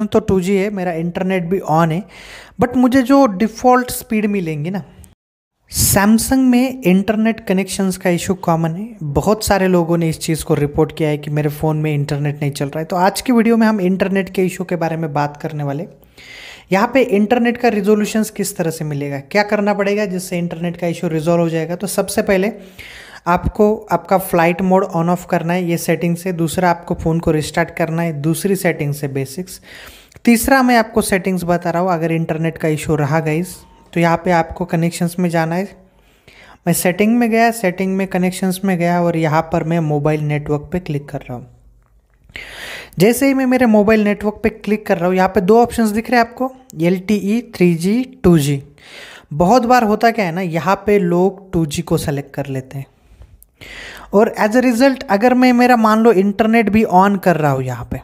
तो टू है, मेरा इंटरनेट भी ऑन है बट मुझे जो डिफ़ॉल्ट स्पीड मिलेंगी ना सैमसंग में इंटरनेट कनेक्शंस का इशू कॉमन है। बहुत सारे लोगों ने इस चीज़ को रिपोर्ट किया है कि मेरे फ़ोन में इंटरनेट नहीं चल रहा है। तो आज की वीडियो में हम इंटरनेट के इशू के बारे में बात करने वाले यहाँ पे इंटरनेट का रिजोल्यूशंस किस तरह से मिलेगा? क्या करना पड़ेगा जिससे इंटरनेट का इशू रिजोल्व हो जाएगा? तो सबसे पहले आपको आपका फ़्लाइट मोड ऑन ऑफ़ करना है ये सेटिंग से, दूसरा आपको फ़ोन को रिस्टार्ट करना है, दूसरी सेटिंग से बेसिक्स तीसरा मैं आपको सेटिंग्स बता रहा हूँ, अगर इंटरनेट का इशू रहा गाइस तो यहाँ पे आपको कनेक्शंस में जाना है। मैं सेटिंग में गया सेटिंग में कनेक्शंस में गया और यहाँ पर मैं मोबाइल नेटवर्क पे क्लिक कर रहा हूँ। जैसे ही मैं मेरे मोबाइल नेटवर्क पे क्लिक कर रहा हूँ, यहाँ पे दो ऑप्शंस दिख रहे हैं आपको L T E three G two G बहुत बार होता क्या है ना, यहाँ पे लोग टू जी को सेलेक्ट कर लेते हैं। और एज अ रिज़ल्ट अगर मैं मेरा मान लो इंटरनेट भी ऑन कर रहा हूँ यहाँ पे